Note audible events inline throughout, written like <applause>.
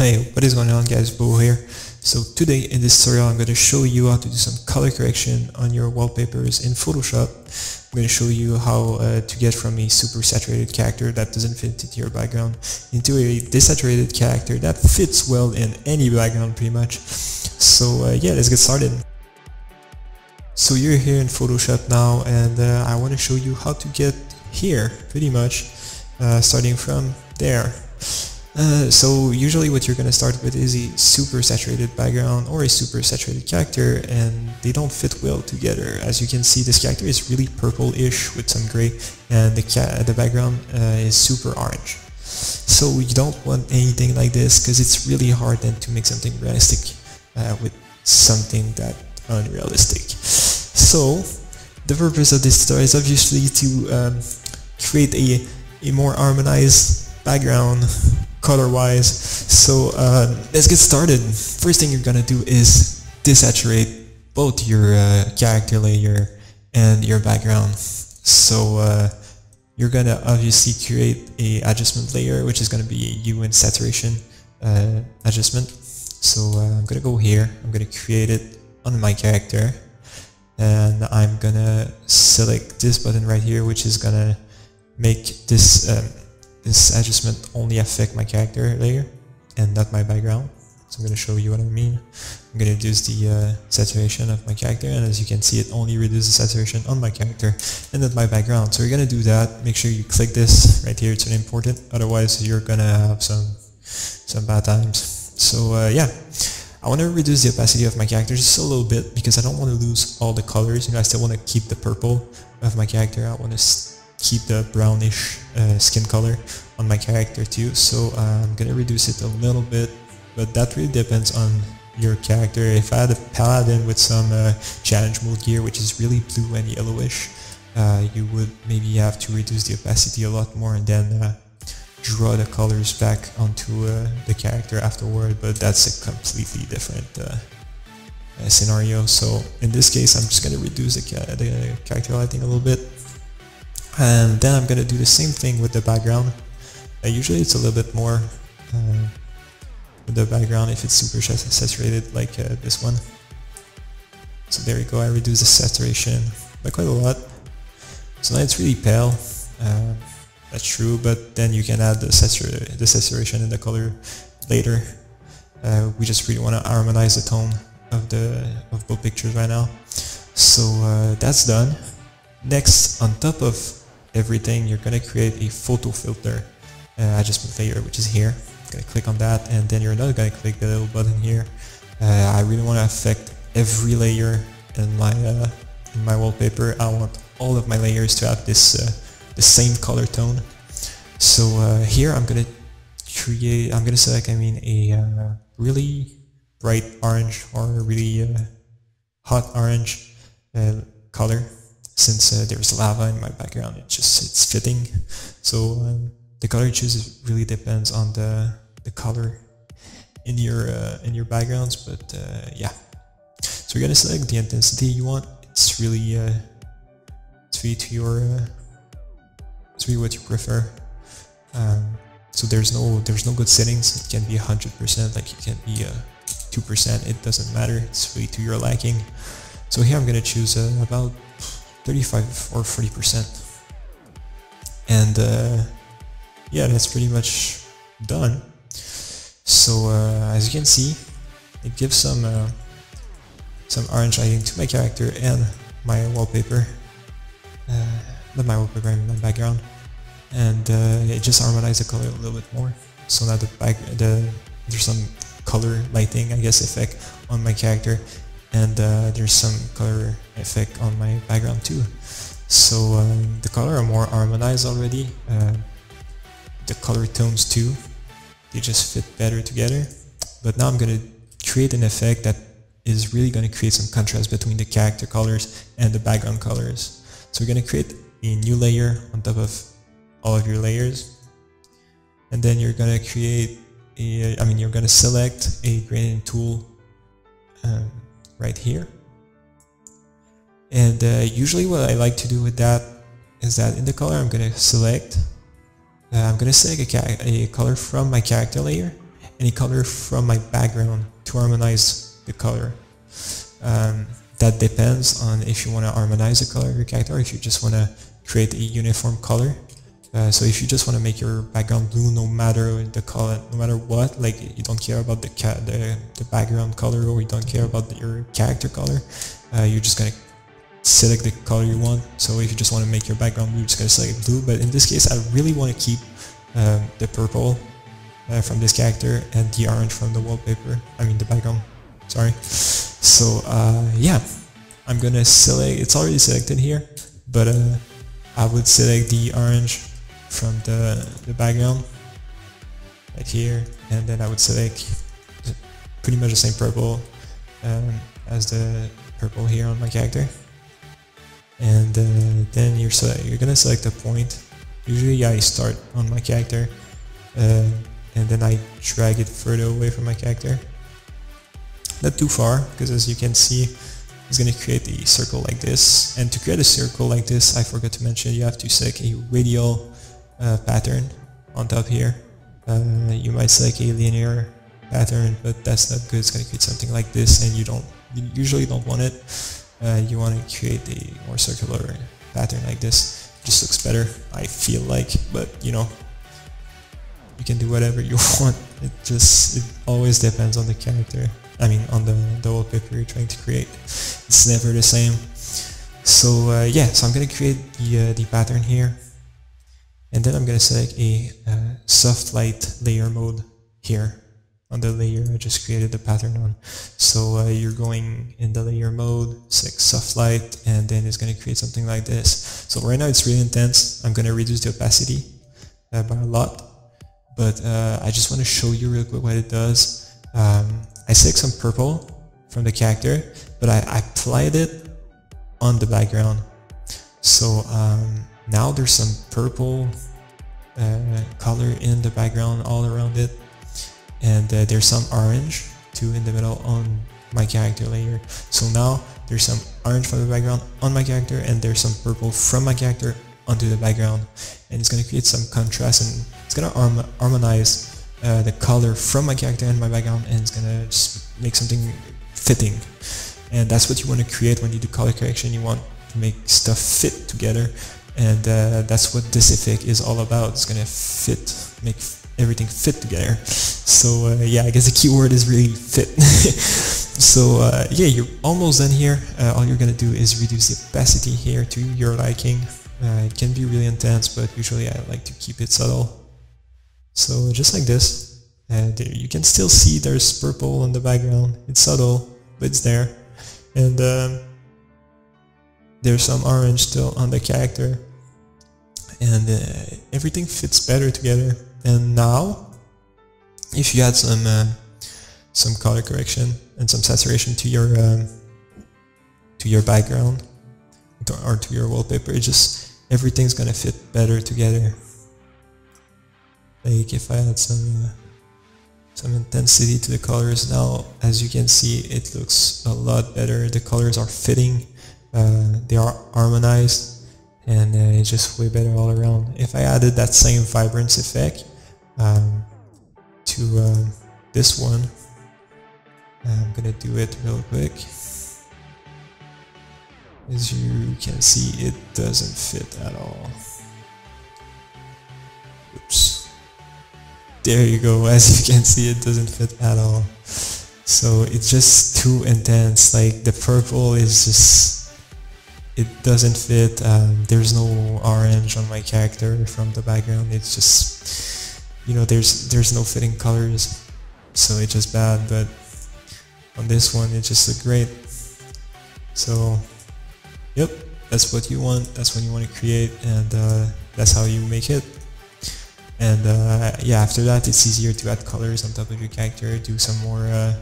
Hey, what is going on guys, Bo here. So today in this tutorial I'm going to show you how to do some color correction on your wallpapers in Photoshop. I'm going to show you how uh, to get from a super saturated character that doesn't fit into your background into a desaturated character that fits well in any background pretty much. So uh, yeah, let's get started. So you're here in Photoshop now and uh, I want to show you how to get here pretty much uh, starting from there. Uh, so usually what you're going to start with is a super saturated background or a super saturated character and they don't fit well together. As you can see this character is really purple-ish with some gray and the, the background uh, is super orange. So you don't want anything like this because it's really hard then to make something realistic uh, with something that unrealistic. So the purpose of this tutorial is obviously to um, create a, a more harmonized background color-wise. So uh, let's get started. First thing you're gonna do is desaturate both your uh, character layer and your background. So uh, you're gonna obviously create a adjustment layer, which is gonna be hue and saturation uh, adjustment. So uh, I'm gonna go here. I'm gonna create it on my character, and I'm gonna select this button right here, which is gonna make this um, this adjustment only affect my character layer and not my background. So I'm going to show you what I mean. I'm going to reduce the uh, saturation of my character and as you can see it only reduces saturation on my character and not my background. So you're going to do that. Make sure you click this right here. It's really important. Otherwise you're going to have some some bad times. So uh, yeah. I want to reduce the opacity of my character just a little bit because I don't want to lose all the colors. You know, I still want to keep the purple of my character. I want to keep the brownish uh, skin color on my character too. So uh, I'm gonna reduce it a little bit but that really depends on your character. If I had a paladin with some uh, challenge mode gear which is really blue and yellowish uh, you would maybe have to reduce the opacity a lot more and then uh, draw the colors back onto uh, the character afterward but that's a completely different scenario. So in this case I'm just gonna reduce the, ca the character lighting a little bit and then I'm gonna do the same thing with the background. Uh, usually it's a little bit more uh, with the background if it's super saturated like uh, this one. So there you go I reduce the saturation by quite a lot. So now it's really pale uh, that's true but then you can add the, the saturation in the color later. Uh, we just really want to harmonize the tone of the of both pictures right now. So uh, that's done. Next on top of everything, you're going to create a photo filter uh, adjustment layer, which is here. going to click on that, and then you're not going to click the little button here. Uh, I really want to affect every layer in my uh, in my wallpaper. I want all of my layers to have this uh, the same color tone. So uh, here I'm going to create. I'm going to select. I mean a uh, really bright orange or a really hot orange color since uh, there's lava in my background it just it's fitting. So um, the color you choose really depends on the the color in your uh, in your backgrounds but uh, yeah. So you're gonna select the intensity you want. It's really uh, it's really to your uh, it's really what you prefer. Um, so there's no there's no good settings. It can be 100% like it can be 2% uh, it doesn't matter. It's really to your liking. So here I'm gonna choose about 35 or 40 percent. And uh, yeah that's pretty much done. So uh, as you can see it gives some uh, some orange lighting to my character and my wallpaper uh, not my wallpaper my background. And uh, it just harmonizes the color a little bit more. So now the back the there's some color lighting I guess effect on my character and uh, there's some color effect on my background too. So um, the color are more harmonized already. Uh, the color tones too. They just fit better together. But now I'm gonna create an effect that is really going to create some contrast between the character colors and the background colors. So we're going to create a new layer on top of all of your layers. And then you're going to create a, I mean you're going to select a gradient tool um, right here. And uh, usually what I like to do with that is that in the color I'm going to select, uh, I'm going to select a, a, color from my character layer any color from my background to harmonize the color. Um, that depends on if you want to harmonize the color of your character or if you just want to create a uniform color. Uh, so if you just want to make your background blue no matter the color, no matter what, like you don't care about the the, the background color or you don't care about the, your character color, uh, you're just gonna select the color you want. So if you just want to make your background blue, you're just gonna select blue. But in this case, I really want to keep uh, the purple uh, from this character and the orange from the wallpaper. I mean the background. Sorry. So uh, yeah, I'm gonna select. It's already selected here, but uh, I would select the orange from the, the background right here and then I would select pretty much the same purple um, as the purple here on my character. And uh, then you're you're gonna select a point. Usually I start on my character uh, and then I drag it further away from my character. Not too far because as you can see it's going to create a circle like this. And to create a circle like this I forgot to mention you have to select a radial uh, pattern on top here. Uh, you might select a linear pattern, but that's not good. It's going to create something like this, and you don't you usually don't want it. Uh, you want to create a more circular pattern like this. It just looks better, I feel like, but you know, you can do whatever <laughs> you want. It just it always depends on the character. I mean, on the the wallpaper you're trying to create. It's never the same. So uh, yeah, so I'm gonna create the uh, the pattern here and then I'm going to select a uh, soft light layer mode here on the layer I just created the pattern on. So uh, you're going in the layer mode, select soft light, and then it's going to create something like this. So right now it's really intense. I'm going to reduce the opacity uh, by a lot, but uh, I just want to show you real quick what it does. Um, I select some purple from the character, but I, I applied it on the background. So um, now there's some purple uh, color in the background all around it. And uh, there's some orange too in the middle on my character layer. So now there's some orange from the background on my character and there's some purple from my character onto the background. And it's going to create some contrast and it's going to harmonize uh, the color from my character and my background and it's going to just make something fitting. And that's what you want to create when you do color correction. You want to make stuff fit together and uh, that's what this effect is all about. It's gonna fit, make everything fit together. So uh, yeah, I guess the keyword is really fit. <laughs> so uh, yeah, you're almost done here. Uh, all you're gonna do is reduce the opacity here to your liking. Uh, it can be really intense, but usually I like to keep it subtle. So just like this, and you can still see there's purple in the background. It's subtle, but it's there. And um, there's some orange still on the character. And uh, everything fits better together. And now if you add some uh, some color correction and some saturation to your um, to your background or to your wallpaper it just everything's gonna fit better together. Like if I add some uh, some intensity to the colors now as you can see it looks a lot better. The colors are fitting they are harmonized and uh, it's just way better all around. If I added that same vibrance effect um, to uh, this one, I'm gonna do it real quick. As you can see, it doesn't fit at all. Oops. There you go, <laughs> as you can see, it doesn't fit at all. So it's just too intense, like the purple is just it doesn't fit. Um, there's no orange on my character from the background. It's just, you know, there's there's no fitting colors, so it's just bad. But on this one, it just looked great. So, yep, that's what you want. That's what you want to create, and uh, that's how you make it. And uh, yeah, after that, it's easier to add colors on top of your character, do some more uh,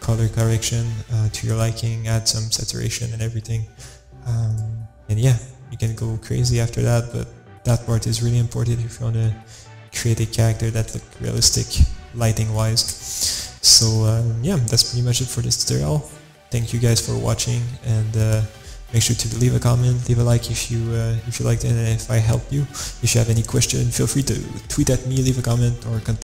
color correction uh, to your liking, add some saturation and everything. Um, and yeah, you can go crazy after that, but that part is really important if you want to create a character that look realistic lighting wise. So um, yeah, that's pretty much it for this tutorial. Thank you guys for watching and uh, make sure to leave a comment, leave a like if you uh, if you liked it and if I helped you. If you have any question, feel free to tweet at me, leave a comment or contact